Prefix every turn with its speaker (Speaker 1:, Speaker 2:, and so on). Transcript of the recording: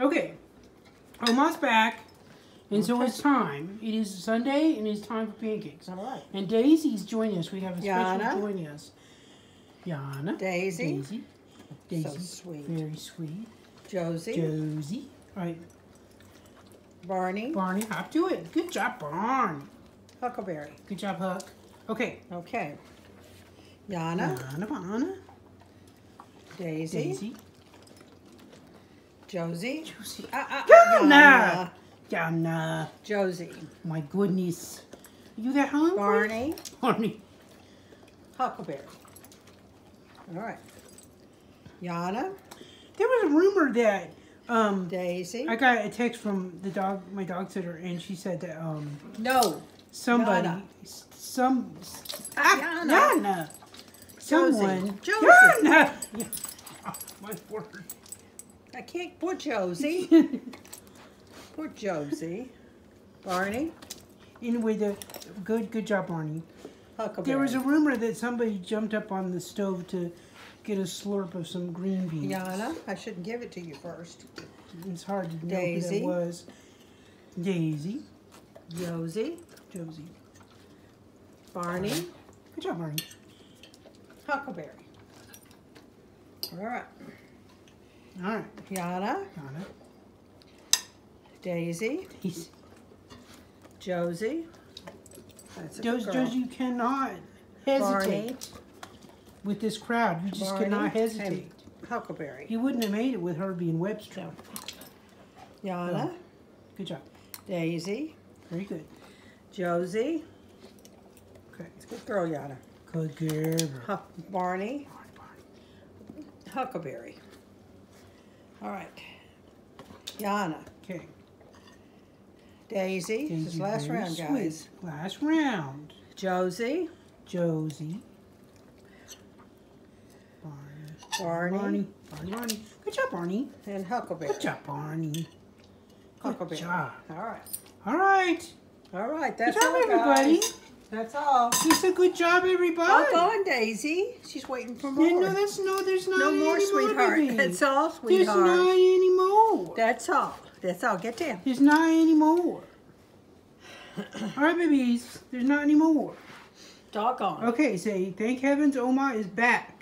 Speaker 1: Okay. Oma's back. And so it's time. It is Sunday and it's time for pancakes.
Speaker 2: All right.
Speaker 1: And Daisy's joining us. We have a special
Speaker 2: Yana.
Speaker 1: joining us. Yana.
Speaker 2: Daisy.
Speaker 1: Daisy. Daisy.
Speaker 2: So sweet.
Speaker 1: Very sweet.
Speaker 2: Josie.
Speaker 1: Josie. All right.
Speaker 2: Barney.
Speaker 1: Barney, hop to it. Good job, Barney.
Speaker 2: Huckleberry.
Speaker 1: Good job, Huck. Okay.
Speaker 2: Okay. Yana.
Speaker 1: Yana, Yana.
Speaker 2: Daisy.
Speaker 1: Daisy.
Speaker 2: Josie.
Speaker 1: Josie.
Speaker 2: Uh, uh,
Speaker 1: Yana. Yana.
Speaker 2: Josie.
Speaker 1: My goodness. You that hungry?
Speaker 2: Barney.
Speaker 1: Barney.
Speaker 2: Huckleberry. All right. Yana.
Speaker 1: There was a rumor that um
Speaker 2: Daisy.
Speaker 1: I got a text from the dog my dog sitter and she said that um
Speaker 2: no.
Speaker 1: somebody
Speaker 2: Yana.
Speaker 1: some
Speaker 2: Yana.
Speaker 1: Yana. Someone
Speaker 2: Josie.
Speaker 1: Yana. Yeah. Oh, my word.
Speaker 2: I can't. Poor Josie. Poor Josie. Barney.
Speaker 1: anyway, the good good job, Barney.
Speaker 2: Huckleberry.
Speaker 1: There was a rumor that somebody jumped up on the stove to get a slurp of some green beans.
Speaker 2: Yana. I shouldn't give it to you first.
Speaker 1: It's hard to know
Speaker 2: Daisy.
Speaker 1: who that was. Daisy.
Speaker 2: Josie.
Speaker 1: Josie.
Speaker 2: Barney.
Speaker 1: Good job, Barney.
Speaker 2: Huckleberry. All right.
Speaker 1: All right.
Speaker 2: Yana.
Speaker 1: Donna.
Speaker 2: Daisy.
Speaker 1: Daisy.
Speaker 2: Josie. That's a
Speaker 1: Josie. Josie, you cannot
Speaker 2: Barney.
Speaker 1: hesitate with this crowd. You just
Speaker 2: Barney
Speaker 1: cannot
Speaker 2: and
Speaker 1: hesitate.
Speaker 2: Huckleberry.
Speaker 1: You wouldn't have made it with her being Webster.
Speaker 2: Yana.
Speaker 1: Oh, good job.
Speaker 2: Daisy.
Speaker 1: Very good.
Speaker 2: Josie.
Speaker 1: Okay.
Speaker 2: Good girl, Yana.
Speaker 1: Good girl.
Speaker 2: Huck, Barney.
Speaker 1: Barney, Barney.
Speaker 2: Huckleberry. All right. Yana.
Speaker 1: Okay.
Speaker 2: Daisy. This is last round,
Speaker 1: sweet.
Speaker 2: guys.
Speaker 1: Last round.
Speaker 2: Josie.
Speaker 1: Josie. Barney.
Speaker 2: Barney.
Speaker 1: Barney. Barney. Good job, Barney.
Speaker 2: And Huckleberry.
Speaker 1: Good job, Barney. Good
Speaker 2: Huckleberry.
Speaker 1: job.
Speaker 2: All right.
Speaker 1: All right.
Speaker 2: All right.
Speaker 1: Good
Speaker 2: That's
Speaker 1: job,
Speaker 2: all,
Speaker 1: everybody.
Speaker 2: That's all.
Speaker 1: Just a good job, everybody.
Speaker 2: Hold on, Daisy. She's waiting for more.
Speaker 1: Yeah, no, that's no. There's not
Speaker 2: no
Speaker 1: any
Speaker 2: more, sweetheart.
Speaker 1: baby.
Speaker 2: That's all,
Speaker 1: There's not any more.
Speaker 2: That's all. That's all. Get down.
Speaker 1: There's not any more. All right, babies. There's not any more.
Speaker 2: Doggone.
Speaker 1: Okay, say thank heavens Oma is back.